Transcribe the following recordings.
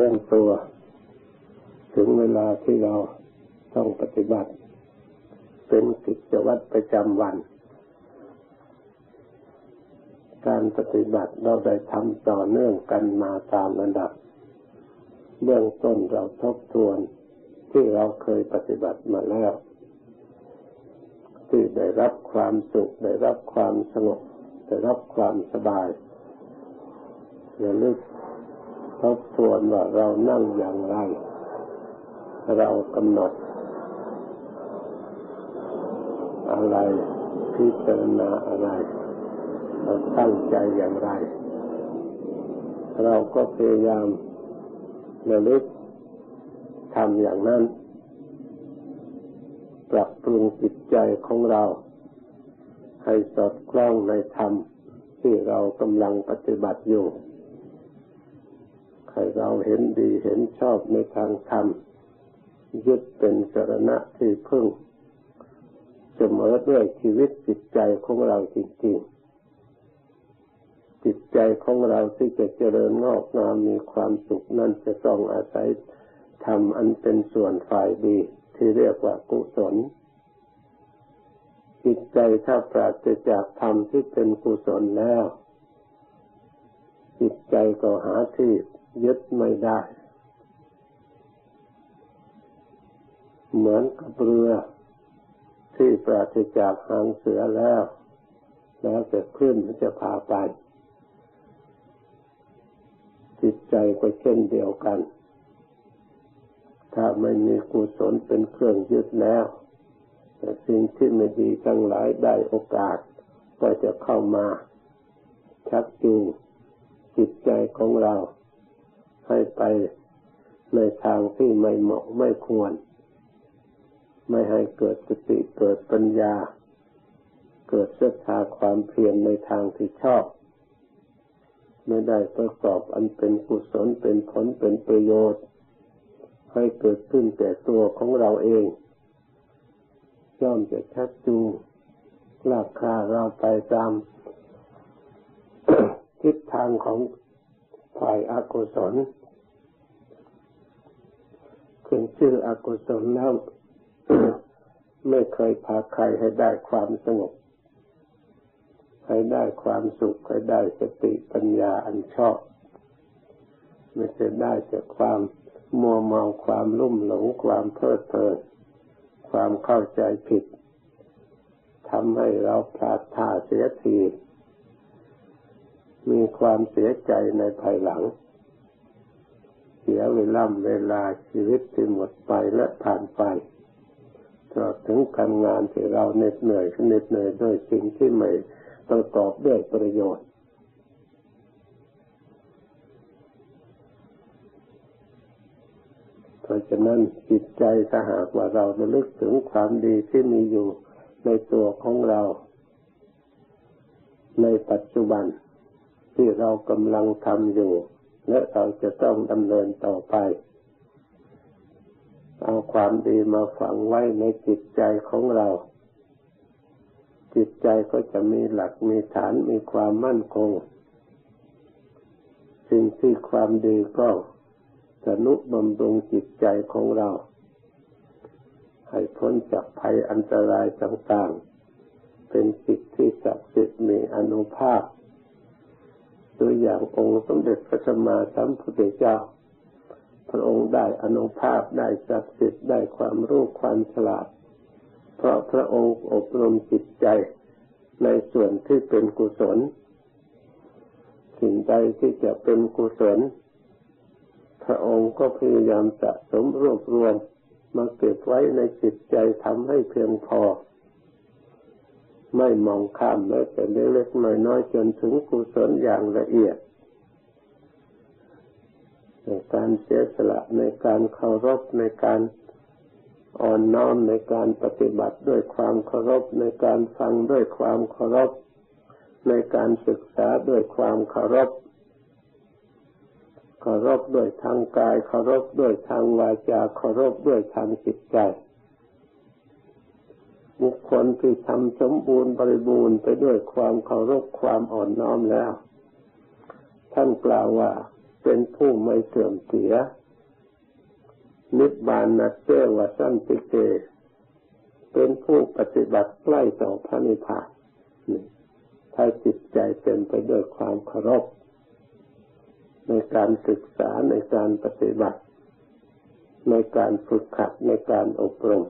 ตรียมตัว ถึงเวลาที่เราต้องปฏิบัติ เป็นกิจวัตรประจำวัน การปฏิบัติเราได้ทำต่อเนื่องกันมาตามระดับ เบื้องต้นเราทบทวนที่เราเคยปฏิบัติมาแล้วที่ได้รับความสุข ได้รับความสงบได้รับความสบายระลึก ทบทวนว่าเรานั่งอย่างไร เรากำหนด อะไรพิจารณาอะไรเราตั้งใจอย่างไร เราก็พยายามระลึกทำอย่างนั้น ปรับปรุงจิตใจของเรา ให้สอดคล้องในธรรมที่เรากำลังปฏิบัติอยู่ ให้เราเห็นดีเห็นชอบในทางธรรมยึดเป็นสรณะที่พึ่งเสมอด้วยชีวิตจิตใจของเราจริงๆ จิตใจของเราที่จะเจริญงอกงามมีความสุขนั่นจะต้องอาศัยธรรมอันเป็นส่วนฝ่ายดีที่เรียกว่ากุศล จิตใจถ้าปราศจากธรรมที่เป็นกุศลแล้ว จิตใจก็หาที่ ยึดไม่ได้ เหมือนกับเรือที่ปราศจากหางเสือแล้ว แล้วจะขึ้นจะพาไป จิตใจก็เช่นเดียวกัน ถ้าไม่มีกุศลเป็นเครื่องยึดแล้วแต่สิ่งที่ไม่ดีทั้งหลายได้โอกาส ก็จะเข้ามาชักจูงจิตใจของเรา ให้ไปในทางที่ไม่เหมาะไม่ควร ไม่ให้เกิดสติเกิดปัญญา เกิดศรัทธาความเพียรในทางที่ชอบ ไม่ได้ประกอบอันเป็นกุศลเป็นผลเป็นประโยชน์ ให้เกิดขึ้นแต่ตัวของเราเองย่อมจะชักจูงลากคาเราไปตามทิศทางของฝ่ายอากุศล ขึ้นชื่ออกุศลแล้วไม่เคยพาใครให้ได้ความสงบ ให้ได้ความสุข ให้ได้สติปัญญาอันชอบ ไม่ใช่ได้จากความมัวเมาความลุ่มหลงความเพลิดเพลินความเข้าใจผิดทำให้เราพลาดท่าเสียที มีความเสียใจในภายหลัง สียเวลาเวลาชีวิตที่หมดไปและผ่านไปตลอดถึงการงานที่เราเหน็ดเหนื่อยเหน็ดเหนื่อยด้วยสิ่งที่ไม่ประกอบด้วยประโยชน์ เพราะฉะนั้นจิตใจถ้าหากว่าเราระลึกถึงความดีที่มีอยู่ในตัวของเรา ในปัจจุบันที่เรากำลังทำอยู่ และเราจะต้องดำเนินต่อไป เอาความดีมาฝังไว้ในจิตใจของเรา จิตใจก็จะมีหลักมีฐานมีความมั่นคง สิ่งที่ความดีก็สนุบำรุงจิตใจของเรา ให้พ้นจากภัยอันตรายต่างๆ เป็นจิตที่ศักดิ์สิทธิ์มีอนุภาพ ตัวอย่างองค์สมเด็จพระสัมมาสัมพุทธเจ้า พระองค์ได้อนุภาพได้ศักดิ์สิทธิ์ได้ความรู้ความฉลาด เพราะพระองค์อบรมจิตใจในส่วนที่เป็นกุศล สิ่งใดที่จะเป็นกุศล พระองค์ก็พยายามสะสมรวบรวมมาเก็บไว้ในจิตใจทำให้เพียงพอ ไม่มองข้ามแม้แต่เล็กๆน้อยๆจนถึงกุศลอย่างละเอียดในการเสียสละในการเคารพในการอ่อนน้อมในการปฏิบัติด้วยความเคารพ ในการฟังด้วยความเคารพ ในการศึกษาด้วยความเคารพเคารพด้วยทางกายเคารพด้วยทางวาจาเคารพด้วยทางจิตใจ บุคคลที่ทำสมบูรณ์บริบูรณ์ไปด้วยความเคารพความอ่อนน้อมแล้ว ท่านกล่าวว่าเป็นผู้ไม่เสื่อมเสีย นิบานนัเตวสันติเก เป็นผู้ปฏิบัติใกล้ต่อพระนิพพานถ้าจิตใจเป็นไปด้วยความเคารพในการศึกษาในการปฏิบัติ ในการฝึกขัดในการอบรม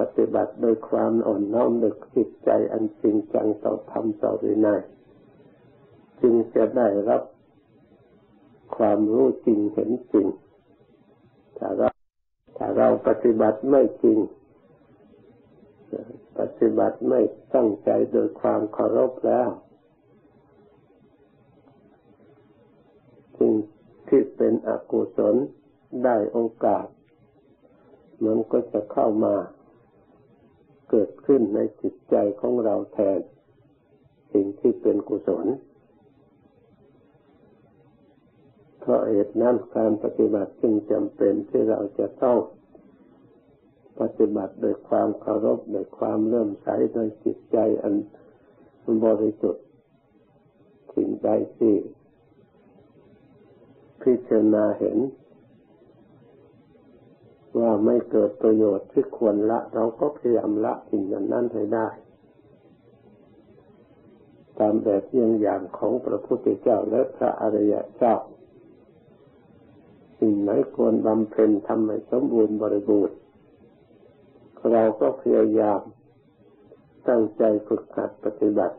ปฏิบัติโดยความอ่อนน้อมดึกจิตใจอันจริงจังต่อธรรมต่อวินัยจึงจะได้รับความรู้จริงเห็นจริง ถ้าเราถ้าเราปฏิบัติไม่จริง ปฏิบัติไม่ตั้งใจโดยความเคารพแล้วสิ่งที่เป็นอกุศลได้โอกาส มันก็จะเข้ามา เกิดขึ้นในจิตใจของเราแทน สิ่งที่เป็นกุศล เพราะเหตุนั้นการปฏิบัติจึงจำเป็นที่เราจะต้องปฏิบัติโดยความเคารพโดยความเลื่อมใสโดยจิตใจอันบริสุทธิ์สิ่งใดที่พิจารณาเห็น ว่าไม่เกิดประโยชน์ที่ควรละ เราก็พยายามละสิ่งนั้นให้ได้ ตามแบบอย่างอย่างของพระพุทธเจ้าและพระอริยเจ้า สิ่งไหนควรบำเพ็ญทำให้สมบูรณ์บริบูรณ์เราก็พยายามตั้งใจฝึกหัดปฏิบัติ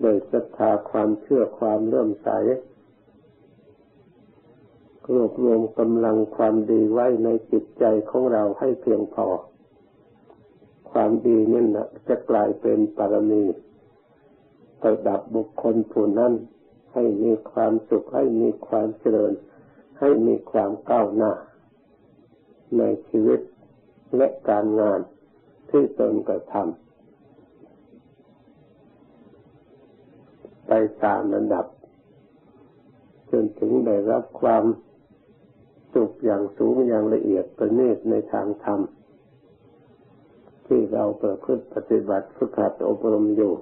โดยศรัทธาความเชื่อความเลื่อมใส รวบรวมกำลังความดีไว้ในจิตใจของเราให้เพียงพอ ความดีนี่นะจะกลายเป็นปรมีประดับบุคคลผู้นั้นให้มีความสุขให้มีความเจริญ ให้มีความก้าวหน้า ในชีวิตและการงานที่ตนกระทำไปตามระดับ จนถึงได้รับความ สุขอย่างสูงอย่างละเอียดประณีตในทางธรรม ที่เราประพฤติปฏิบัติฝึกหัดอบรมอยู่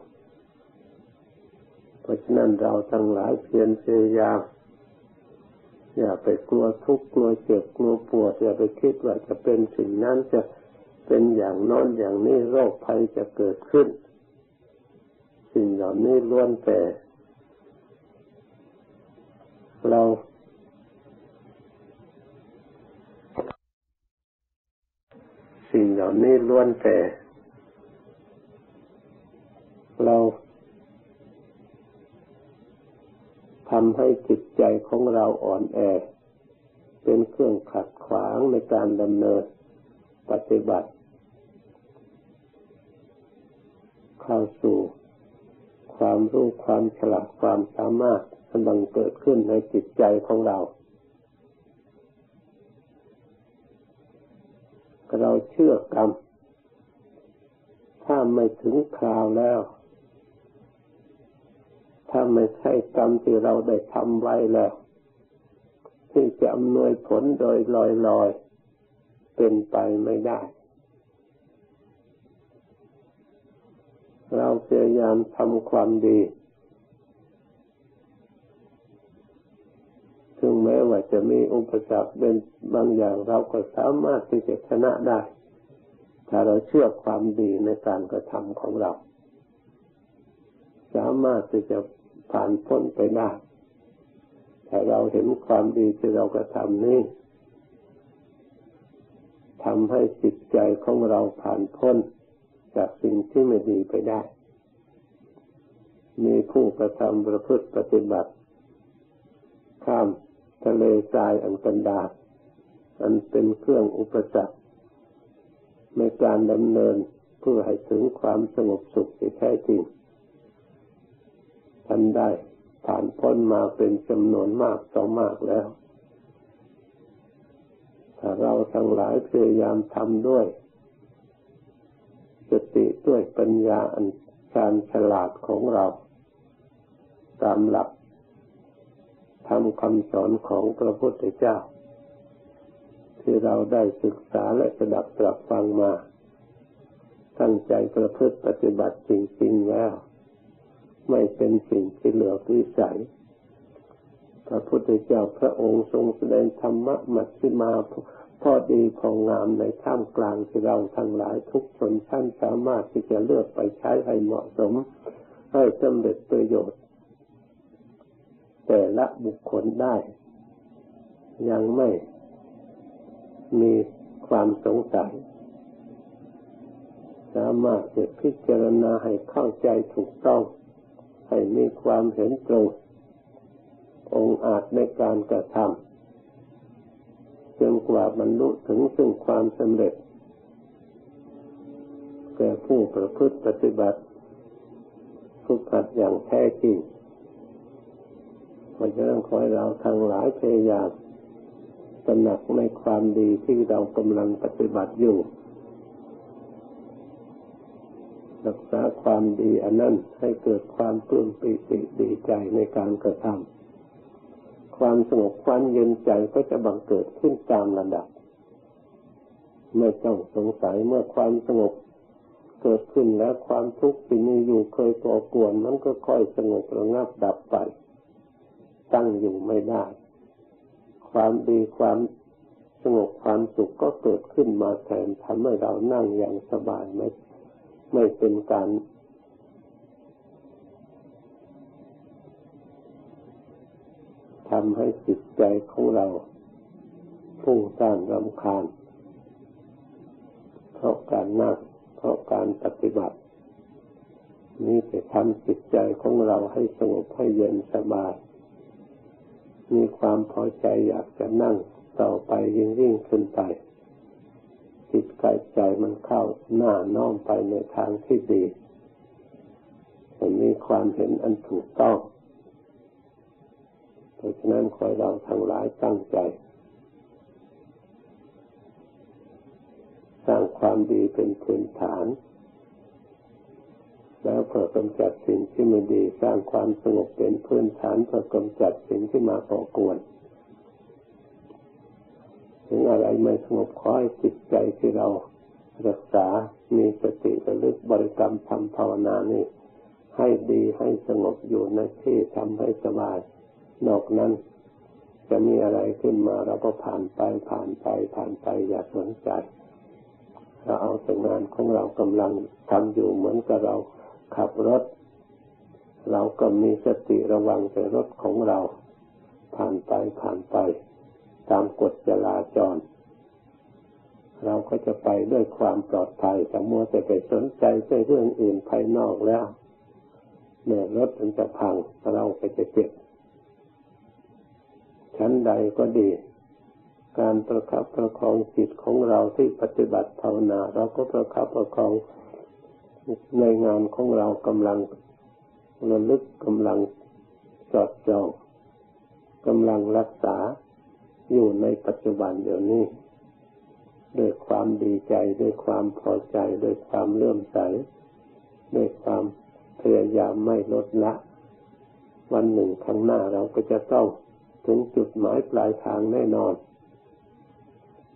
เพราะฉะนั้นเราทั้งหลายเพียรพยายามอย่าไปกลัวทุกข์กลัวเจ็บกลัวปวดอย่าไปคิดว่าจะเป็นสิ่งนั้นจะเป็นอย่างนอนอย่างนี้โรคภัยจะเกิดขึ้น สิ่งเหล่านี้ล้วนแต่ เรา สิ่งเหล่านี้ล้วนแต่ เราทำให้จิตใจของเราอ่อนแอ เป็นเครื่องขัดขวางในการดำเนินปฏิบัติ เข้าสู่ความรู้ความฉลาดความสามารถกำลังเกิดขึ้นในจิตใจของเรา เราเชื่อกรรม ถ้าไม่ถึงคราวแล้ว ถ้าไม่ใช่กรรมที่เราได้ทำไว้แล้ว ที่จะอำนวยผลโดยลอยๆเป็นไปไม่ได้ เราพยายามทำความดี ถึงแม้ว่าจะมีอุปสรรคเป็นบางอย่างเราก็สามารถที่จะชนะได้ ถ้าเราเชื่อความดีในการกระทำของเรา สามารถที่จะผ่านพ้นไปได้ถ้าเราเห็นความดีที่เรากระทำนี้ทำให้จิตใจของเราผ่านพ้นจากสิ่งที่ไม่ดีไปได้ มีผู้กระทำประพฤติปฏิบัติข้าม ทะเลทรายอันกันดารอันเป็นเครื่องอุปสรรคในการดำเนินเพื่อให้ถึงความสงบสุขที่แท้จริงท่านได้ผ่านพ้นมาเป็นจำนวนมากต่อมากแล้ว ถ้าเราทั้งหลายพยายามทำด้วยสติด้วยปัญญาอันชาญฉลาดของเรา ตามหลัก ทำคำสอนของพระพุทธเจ้า ที่เราได้ศึกษาและสดับตรับฟังมา ตั้งใจประพฤติปฏิบัติจริงๆแล้ว ไม่เป็นสิ่งที่เหลือวิสัย พระพุทธเจ้าพระองค์ทรงแสดงธรรมะมัชฌิมาพอดีพองามในท่ามกลางที่เราทั้งหลายทุกชนชั้นสามารถที่จะเลือกไปใช้ให้เหมาะสม ให้สำเร็จประโยชน์ แต่ละบุคคลได้ ยังไม่มีความสงสัย สามารถจะพิจารณาให้เข้าใจถูกต้อง ให้มีความเห็นตรง องอาจในการกระทำจนกว่าบรรลุถึงซึ่งความสำเร็จ แก่ผู้ประพฤติปฏิบัติฝึกหัดอย่างแท้จริง เพราะฉะนั้นขอให้เราทั้งหลายพยายามตระหนักในความดีที่เรากำลังปฏิบัติอยู่ รักษาความดีอันนั้นให้เกิดความปลื้มปิติดีใจในการกระทำความสงบความเย็นใจก็จะบังเกิดขึ้นตามระดับไม่ต้องสงสัยเมื่อความสงบเกิดขึ้นแล้วความทุกข์ที่มีอยู่เคยก่อกวนมันก็ค่อยสงบระงับดับไป ตั้งอยู่ไม่ได้ ความดีความสงบความสุขก็เกิดขึ้นมาแทนทำให้เรานั่งอย่างสบายไม่ไม่เป็นการทำให้จิตใจของเราฟุ้งซ่านรำคาญ เพราะการนั่งเพราะการปฏิบัติ นี่จะทำจิตใจของเราให้สงบให้เย็นสบาย มีความพอใจอยากจะนั่งต่อไปยิ่งยิ่งขึ้นไป จิตกายใจมันเข้าหน้าน้อมไปในทางที่ดีจะมีความเห็นอันถูกต้องเพราะฉะนั้นขอเราทั้งหลายตั้งใจ สร้างความดีเป็นพื้นฐาน แล้วเพื่อกำจัดสิ่งที่ไม่ดี สร้างความสงบเป็นพื้นฐานเพื่อกำจัดสิ่งที่มาก่อกวนถึงอะไรไม่สงบคอยจิตใจที่เรารักษา มีสติระลึกบริกรรมทำภาวนานี่ ให้ดีให้สงบอยู่ในที่ทำให้สบาย นอกนั้น จะมีอะไรขึ้นมาเราก็ผ่านไปผ่านไปผ่านไปอย่าสนใจเราเอาแต่งานของเรากำลังทำอยู่เหมือนกับเรา ขับรถ เราก็มีสติระวังแต่รถของเรา ผ่านไปผ่านไป ตามกฎจราจร เราก็จะไปด้วยความปลอดภัยแต่มัวแต่ไปสนใจในเรื่องอื่นภายนอกแล้วเมื่อรถมันจะพังเราก็จะเจ็บชั้นใดก็ดี การประคับประคองจิตของเราที่ปฏิบัติภาวนา เราก็ประคับประคอง ในงานของเรากำลังระลึกกำลังจดจ่อกำลังรักษาอยู่ในปัจจุบันเดี๋ยวนี้ด้วยความดีใจด้วยความพอใจด้วยความเลื่อมใสด้วยความพยายามไม่ลดละ วันหนึ่งข้างหน้าเราก็จะต้องถึงจุดหมายปลายทางแน่นอน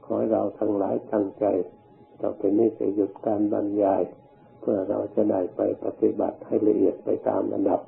ขอให้เราทั้งหลายตั้งใจ ต่อไปนี้จะหยุดการบรรยาย พื่อเราจะได้ไปปฏิบัติให้ละเอียดไปตามระดับ